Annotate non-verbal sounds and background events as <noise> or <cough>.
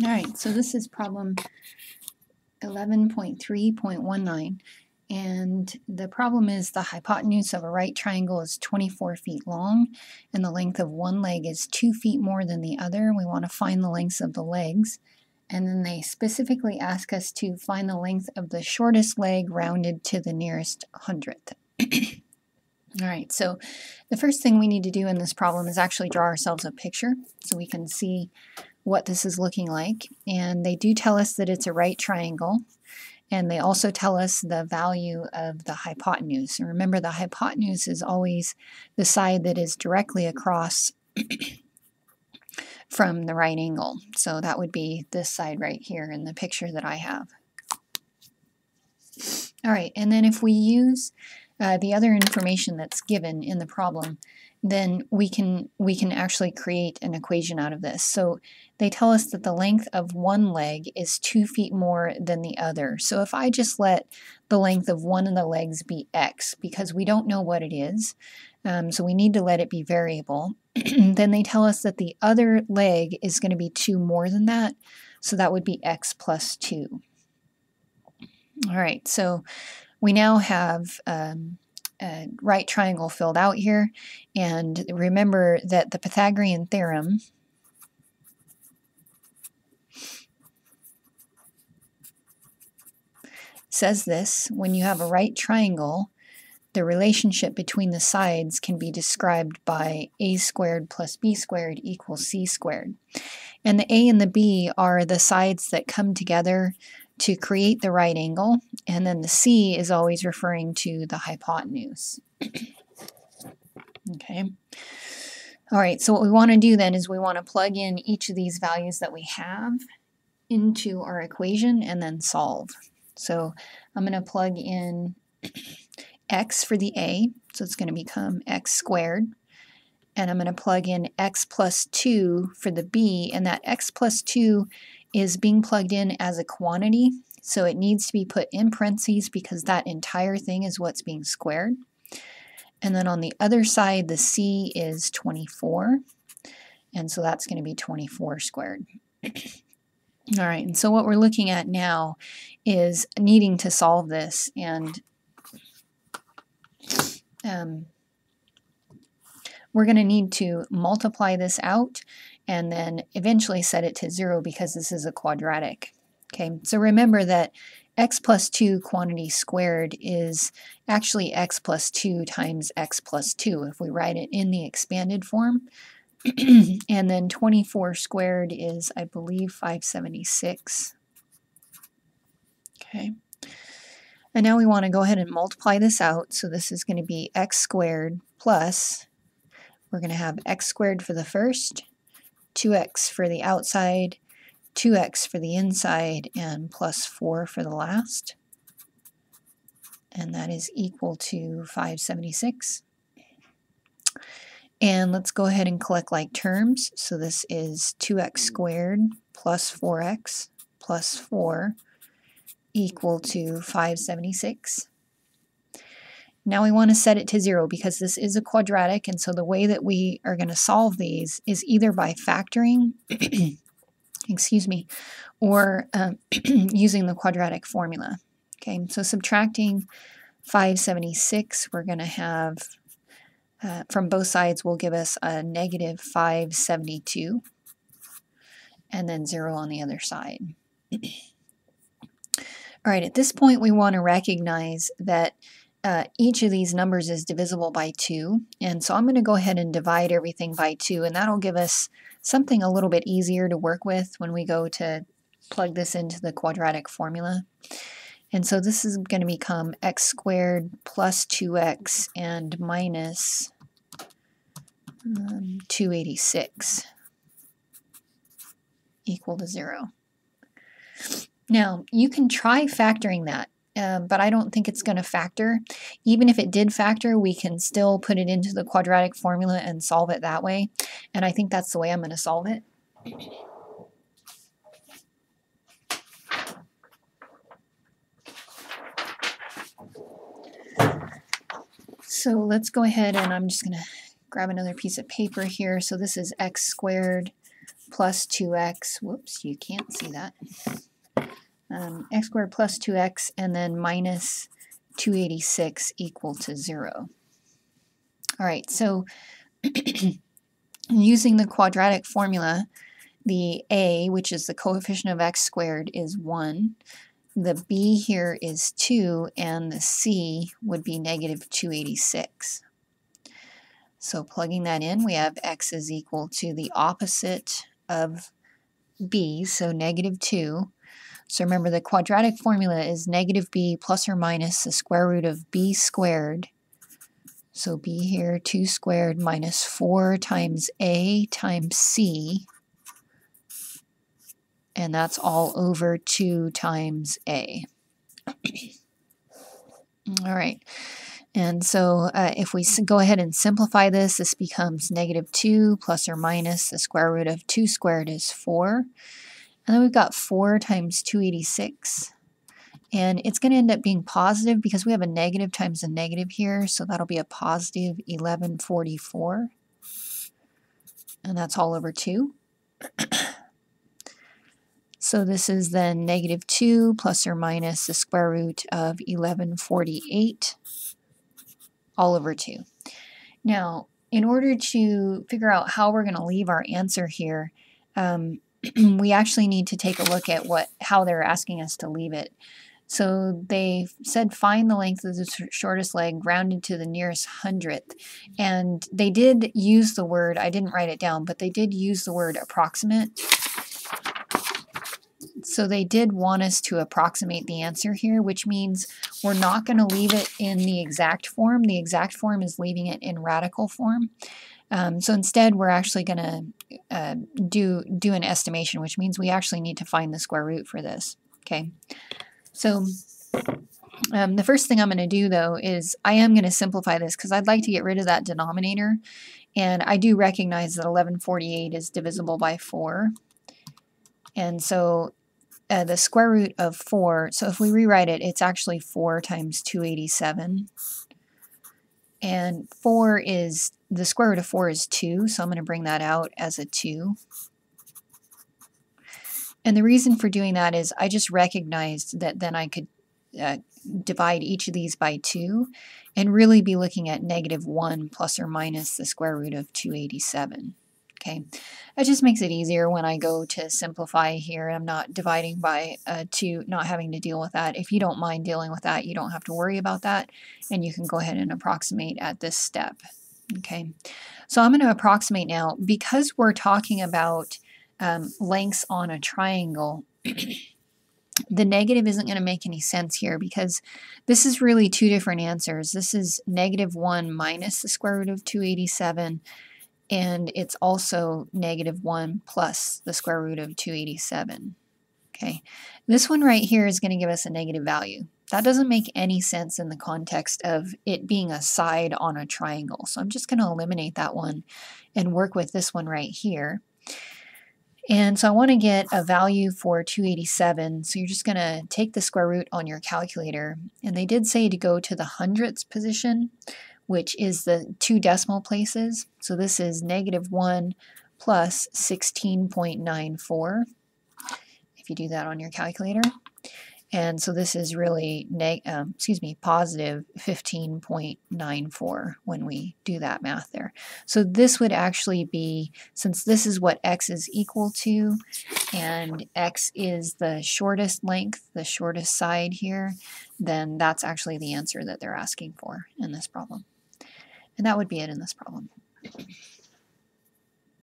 All right, so this is problem 11.3.19 and the problem is the hypotenuse of a right triangle is 24 feet long and the length of one leg is 2 feet more than the other. We want to find the lengths of the legs and then they specifically ask us to find the length of the shortest leg rounded to the nearest hundredth. All right, so the first thing we need to do in this problem is actually draw ourselves a picture so we can see what this is looking like. And they do tell us that it's a right triangle. And they also tell us the value of the hypotenuse. And remember, the hypotenuse is always the side that is directly across <coughs> from the right angle. So that would be this side right here in the picture that I have. All right, and then if we use uh, the other information that's given in the problem, then we can we can actually create an equation out of this. So they tell us that the length of one leg is two feet more than the other. So if I just let the length of one of the legs be x, because we don't know what it is, um, so we need to let it be variable, <clears throat> then they tell us that the other leg is going to be 2 more than that, so that would be x plus 2. All right, so we now have um, a right triangle filled out here, and remember that the Pythagorean theorem says this, when you have a right triangle, the relationship between the sides can be described by a squared plus b squared equals c squared. And the a and the b are the sides that come together to create the right angle, and then the c is always referring to the hypotenuse. <clears throat> okay. All right, so what we want to do then is we want to plug in each of these values that we have into our equation and then solve. So I'm going to plug in <clears throat> x for the a, so it's going to become x squared. And I'm going to plug in x plus 2 for the b, and that x plus 2 is being plugged in as a quantity, so it needs to be put in parentheses because that entire thing is what's being squared. And then on the other side, the c is 24, and so that's going to be 24 squared. All right, and so what we're looking at now is needing to solve this and um, we're going to need to multiply this out and then eventually set it to zero because this is a quadratic. Okay, so remember that x plus 2 quantity squared is actually x plus 2 times x plus 2 if we write it in the expanded form. <clears throat> and then 24 squared is, I believe, 576. Okay. And now we want to go ahead and multiply this out. So this is going to be x squared plus, we're going to have x squared for the first, 2x for the outside, 2x for the inside, and plus 4 for the last. And that is equal to 576. And let's go ahead and collect like terms. So this is 2x squared plus 4x plus 4 equal to 576. Now we want to set it to 0 because this is a quadratic, and so the way that we are going to solve these is either by factoring, <clears throat> excuse me, or um, <clears throat> using the quadratic formula. Okay, so subtracting 576, we're going to have uh, from both sides will give us a negative 572 and then 0 on the other side. <clears throat> All right, at this point we want to recognize that uh, each of these numbers is divisible by 2, and so I'm going to go ahead and divide everything by 2, and that'll give us something a little bit easier to work with when we go to plug this into the quadratic formula. And so this is going to become x squared plus 2x and minus um, 286 equal to 0. Now, you can try factoring that, uh, but I don't think it's going to factor. Even if it did factor, we can still put it into the quadratic formula and solve it that way. And I think that's the way I'm going to solve it. So let's go ahead and I'm just going to grab another piece of paper here. So this is x squared plus 2x, whoops, you can't see that, um, x squared plus 2x and then minus 286 equal to 0. All right, so <clears throat> using the quadratic formula, the a, which is the coefficient of x squared, is 1. The b here is 2, and the c would be negative 286. So plugging that in, we have x is equal to the opposite of b, so negative 2. So remember the quadratic formula is negative b plus or minus the square root of b squared. So b here, 2 squared minus 4 times a times c. And that's all over 2 times a. <clears throat> all right. And so uh, if we go ahead and simplify this, this becomes negative 2 plus or minus the square root of 2 squared is 4. And then we've got 4 times 286. And it's going to end up being positive because we have a negative times a negative here. So that'll be a positive 1144. And that's all over 2. <clears throat> so this is then negative 2 plus or minus the square root of 1148 all over 2. Now, in order to figure out how we're going to leave our answer here, um, <clears throat> we actually need to take a look at what how they're asking us to leave it. So they said find the length of the shortest leg rounded to the nearest hundredth. And they did use the word, I didn't write it down, but they did use the word approximate. So they did want us to approximate the answer here, which means we're not going to leave it in the exact form. The exact form is leaving it in radical form. Um, so instead, we're actually going to uh, do, do an estimation, which means we actually need to find the square root for this. Okay, so um, the first thing I'm going to do, though, is I am going to simplify this because I'd like to get rid of that denominator. And I do recognize that 1148 is divisible by 4. And so uh, the square root of 4, so if we rewrite it, it's actually 4 times 287. And 4 is, the square root of 4 is 2, so I'm going to bring that out as a 2. And the reason for doing that is I just recognized that then I could uh, divide each of these by 2 and really be looking at negative 1 plus or minus the square root of 287. Okay, that just makes it easier when I go to simplify here. I'm not dividing by uh, 2, not having to deal with that. If you don't mind dealing with that, you don't have to worry about that, and you can go ahead and approximate at this step. Okay, so I'm going to approximate now. Because we're talking about um, lengths on a triangle, <clears throat> the negative isn't going to make any sense here because this is really two different answers. This is negative 1 minus the square root of 287 and it's also negative 1 plus the square root of 287. Okay, this one right here is going to give us a negative value. That doesn't make any sense in the context of it being a side on a triangle. So I'm just going to eliminate that one and work with this one right here. And so I want to get a value for 287. So you're just going to take the square root on your calculator. And they did say to go to the hundredths position which is the two decimal places. So this is negative 1 plus 16.94, if you do that on your calculator. And so this is really, um, excuse me, positive 15.94 when we do that math there. So this would actually be, since this is what x is equal to, and x is the shortest length, the shortest side here, then that's actually the answer that they're asking for in this problem. And that would be it in this problem.